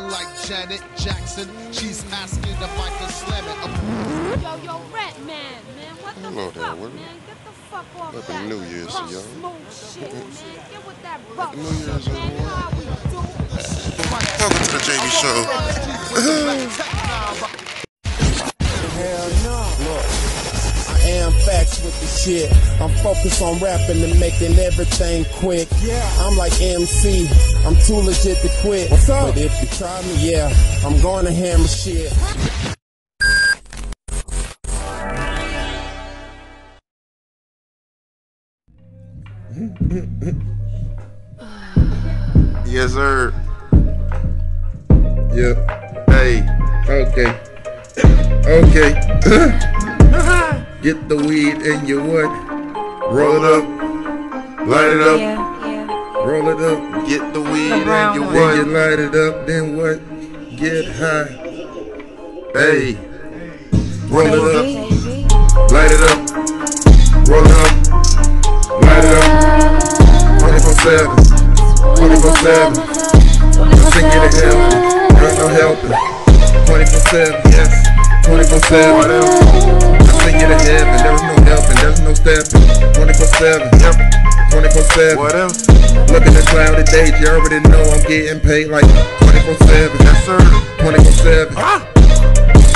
feeling like Janet Jackson. She's asking if I can slam it. Oh. Yo, yo, rat man, man, what the Hello there, fuck, Willie. man? Get the fuck off Happy that. New Year's to y'all. smooth shit, man. Get with that rough New Year's, shit, man. How we do? Welcome to the JayB Show. with the shit. I'm focused on rapping and making everything quick. Yeah. I'm like MC. I'm too legit to quit. What's up? But if you try me, yeah, I'm going to hammer shit. Yes, sir. Yep. Hey. Okay. Okay. Get the weed in your wood. Roll it up. Light it up. Yeah, yeah. Roll it up. Get the weed in your wood. Then you light it up. Then what? Get high. Hey. Roll it up. Light it up. Roll it up. Light it up. 24 7. 24 7. Sing it to heaven. There's no helping. 24 7. Yes. 24 7. What else? I sing it to heaven. There's no helping. There's no stepping. 24 7. Yep. 24 7. What else? Look at the cloudy days. You already know I'm getting paid like 24 7. Yes, sir. 24 7. Ah!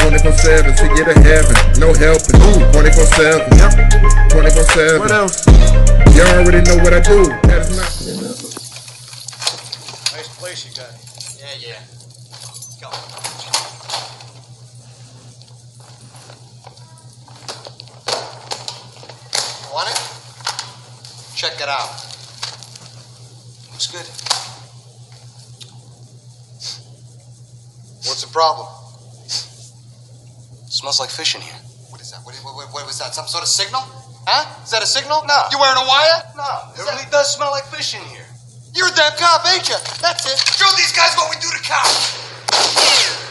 24 7, to get to heaven, no helping. 24 7, yep. 24 7. What else? You already know what I do. That's not. Nice place you got. Yeah, yeah. Go. Want it? Check it out. Looks good. What's the problem? smells like fish in here. What is that? What, what, what, was that? Some sort of signal? Huh? Is that a signal? No. You wearing a wire? No. It really does smell like fish in here. You're a damn cop, ain't you? That's it. Show these guys what we do to cops.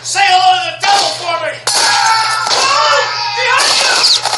Say hello to the devil for me. Ah! Ah! Behind you!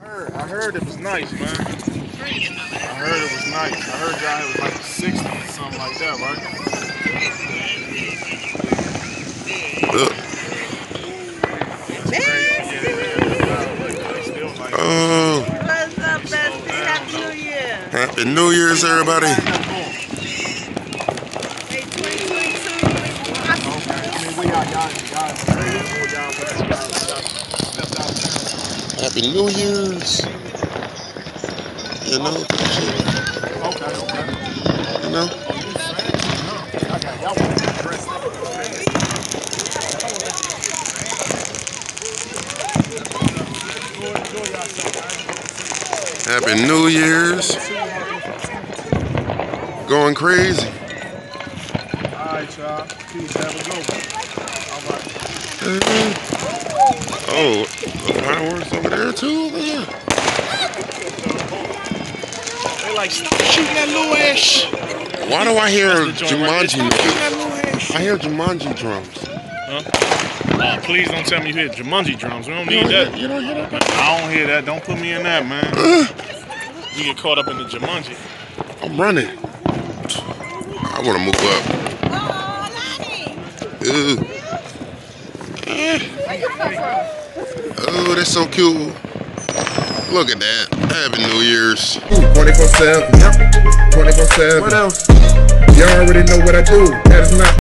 I heard, I heard it was nice, man. I heard it was nice. I heard y'all was like 60 or something like that, right? Still Oh, What's up, bestie? Happy New Year. happy New Year's, everybody. Hey, 2022. I mean, we y'all, y'all, y'all, y'all, y'all, y'all, stepped out. Happy New Year's. You know, Okay, okay. you know. Happy New Year's. Going crazy. All right, y'all. Peace. Have a good one. All right. Oh, the fireworks over there too. There. They like stop shooting that little ass. Why do I hear The joint right there. Jumanji? Stop shooting that little ass shit. I hear Jumanji drums. Oh, please don't tell me you hear Jumanji drums. We don't You need don't, that. you don't hear that? I don't hear that. Don't put me in that, man. Uh. You get caught up in the Jumanji. I'm running. I want to move up. Ooh. Oh, that's so cool. Look at that. Happy New Year's. 24 7. Yep. 24 7. What else? Y'all already know what I do. That is not.